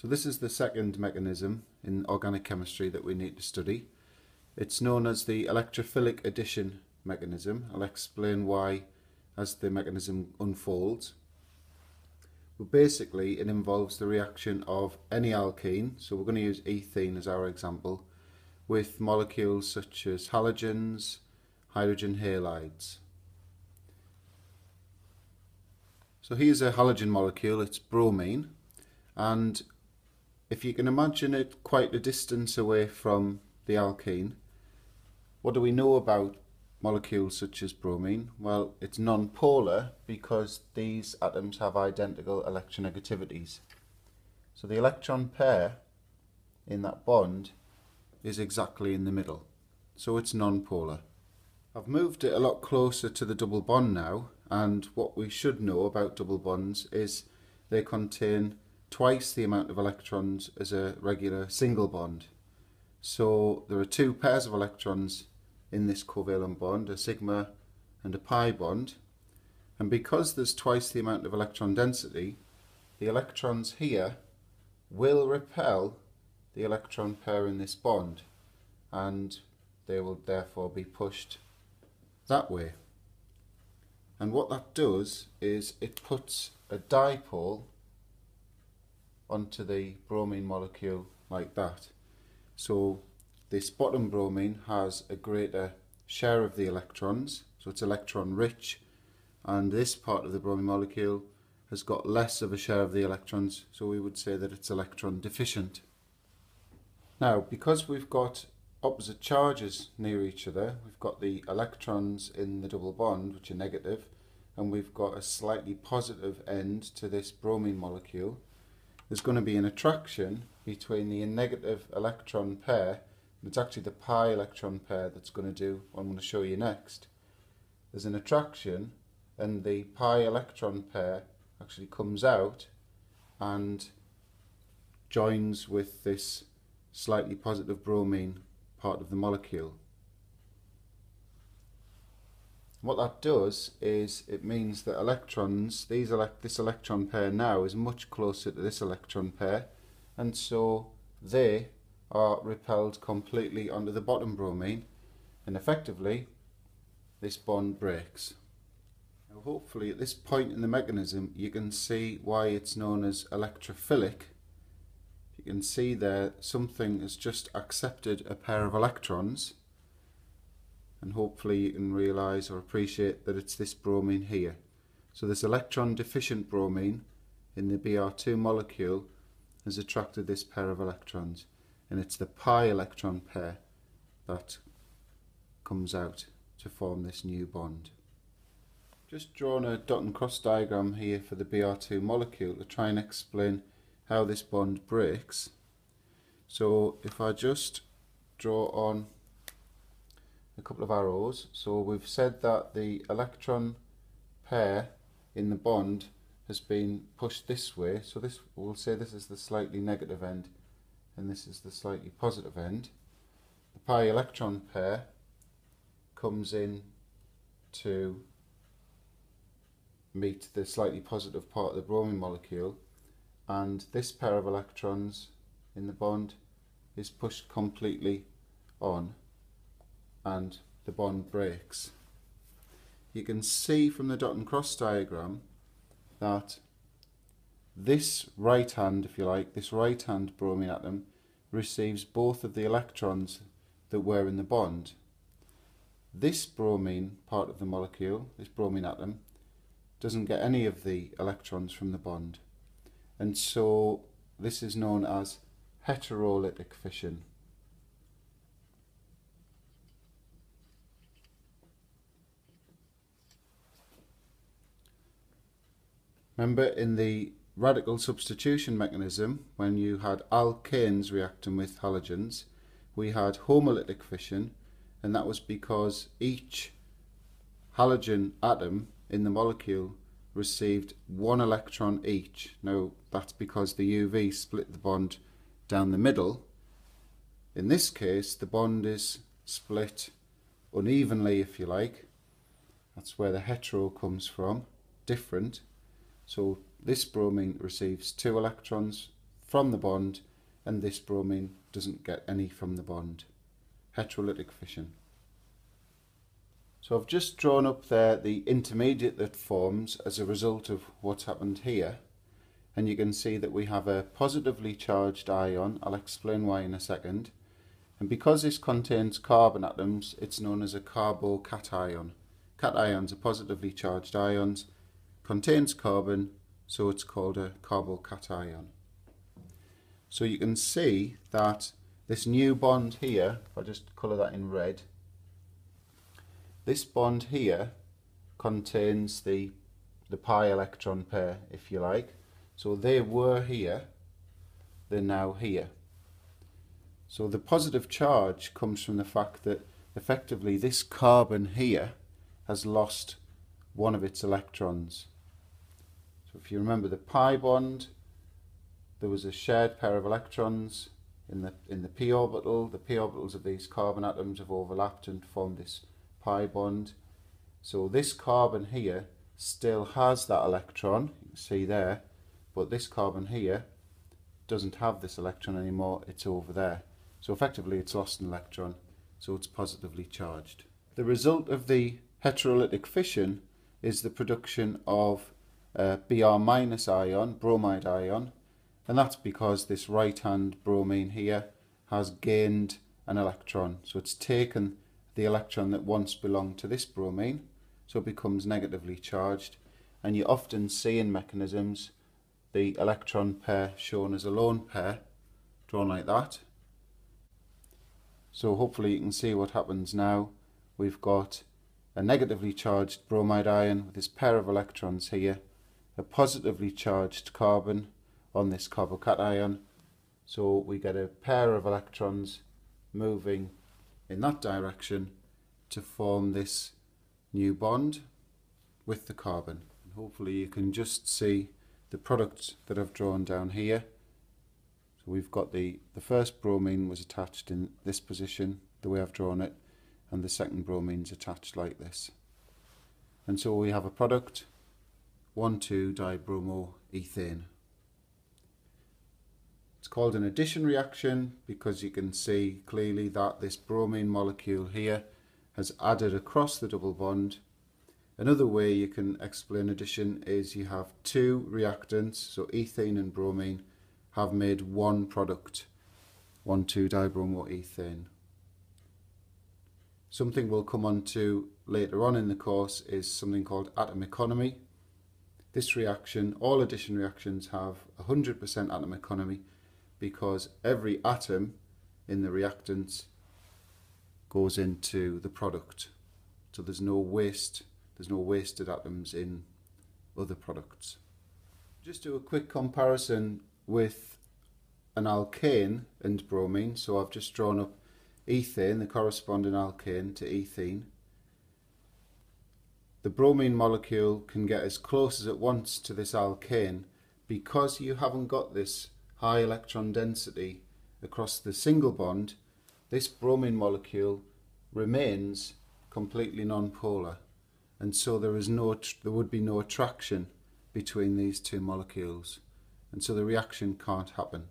So this is the second mechanism in organic chemistry that we need to study. It's known as the electrophilic addition mechanism. I'll explain why as the mechanism unfolds. But basically it involves the reaction of any alkene, so we're going to use ethene as our example, with molecules such as halogens, hydrogen halides. So here's a halogen molecule, it's bromine, and if you can imagine it quite a distance away from the alkene, what do we know about molecules such as bromine? Well, it's non-polar because these atoms have identical electronegativities. So the electron pair in that bond is exactly in the middle. So it's non-polar. I've moved it a lot closer to the double bond now and what we should know about double bonds is they contain twice the amount of electrons as a regular single bond. So there are two pairs of electrons in this covalent bond, a sigma and a pi bond. And because there's twice the amount of electron density, the electrons here will repel the electron pair in this bond and they will therefore be pushed that way. And what that does is it puts a dipole onto the bromine molecule like that. So this bottom bromine has a greater share of the electrons, so it's electron rich, and this part of the bromine molecule has got less of a share of the electrons, so we would say that it's electron deficient. Now, because we've got opposite charges near each other, we've got the electrons in the double bond, which are negative, and we've got a slightly positive end to this bromine molecule, there's going to be an attraction between the negative electron pair, and it's actually the pi electron pair that's going to do what I'm going to show you next. There's an attraction and the pi electron pair actually comes out and joins with this slightly positive bromine part of the molecule. What that does is it means that electrons, these elect this electron pair now is much closer to this electron pair and so they are repelled completely onto the bottom bromine and effectively this bond breaks. Now hopefully at this point in the mechanism you can see why it's known as electrophilic. You can see there something has just accepted a pair of electrons and hopefully you can realize or appreciate that it's this bromine here. So this electron deficient bromine in the Br2 molecule has attracted this pair of electrons and it's the pi electron pair that comes out to form this new bond. Just drawn a dot and cross diagram here for the Br2 molecule to try and explain how this bond breaks. So if I just draw on a couple of arrows. So we've said that the electron pair in the bond has been pushed this way. So this we'll say this is the slightly negative end and this is the slightly positive end. The pi electron pair comes in to meet the slightly positive part of the bromine molecule and this pair of electrons in the bond is pushed completely on and the bond breaks. You can see from the dot and cross diagram that this right hand, if you like, this right hand bromine atom receives both of the electrons that were in the bond. This bromine part of the molecule, this bromine atom, doesn't get any of the electrons from the bond. And so this is known as heterolytic fission. Remember in the radical substitution mechanism, when you had alkanes reacting with halogens, we had homolytic fission, and that was because each halogen atom in the molecule received one electron each. Now, that's because the UV split the bond down the middle. In this case, the bond is split unevenly, if you like. That's where the hetero comes from, different. So this bromine receives two electrons from the bond and this bromine doesn't get any from the bond. Heterolytic fission. So I've just drawn up there the intermediate that forms as a result of what's happened here and you can see that we have a positively charged ion, I'll explain why in a second, and because this contains carbon atoms it's known as a carbocation. Cations are positively charged ions, contains carbon so it's called a carbocation. So you can see that this new bond here, if I just colour that in red, this bond here contains the, the pi electron pair, if you like. So they were here, they're now here. So the positive charge comes from the fact that effectively this carbon here has lost one of its electrons. So if you remember the pi bond, there was a shared pair of electrons in the in the p orbital. The p orbitals of these carbon atoms have overlapped and formed this pi bond. So this carbon here still has that electron, you can see there, but this carbon here doesn't have this electron anymore, it's over there. So effectively it's lost an electron, so it's positively charged. The result of the heterolytic fission is the production of a Br minus ion, bromide ion, and that's because this right hand bromine here has gained an electron. So it's taken the electron that once belonged to this bromine so it becomes negatively charged. And you often see in mechanisms the electron pair shown as a lone pair drawn like that. So hopefully you can see what happens now. We've got a negatively charged bromide ion with this pair of electrons here a positively charged carbon on this carbocation. So we get a pair of electrons moving in that direction to form this new bond with the carbon. And hopefully you can just see the product that I've drawn down here. So we've got the, the first bromine was attached in this position, the way I've drawn it, and the second bromine's attached like this. And so we have a product, 1,2-dibromoethane. It's called an addition reaction because you can see clearly that this bromine molecule here has added across the double bond. Another way you can explain addition is you have two reactants, so ethane and bromine, have made one product, 1,2-dibromoethane. Something we'll come on to later on in the course is something called atom economy. This reaction, all addition reactions have 100% atom economy because every atom in the reactant goes into the product. So there's no waste, there's no wasted atoms in other products. Just do a quick comparison with an alkane and bromine. So I've just drawn up ethane, the corresponding alkane to ethene. The bromine molecule can get as close as it wants to this alkane because you haven't got this high electron density across the single bond, this bromine molecule remains completely nonpolar. And so there is no there would be no attraction between these two molecules. And so the reaction can't happen.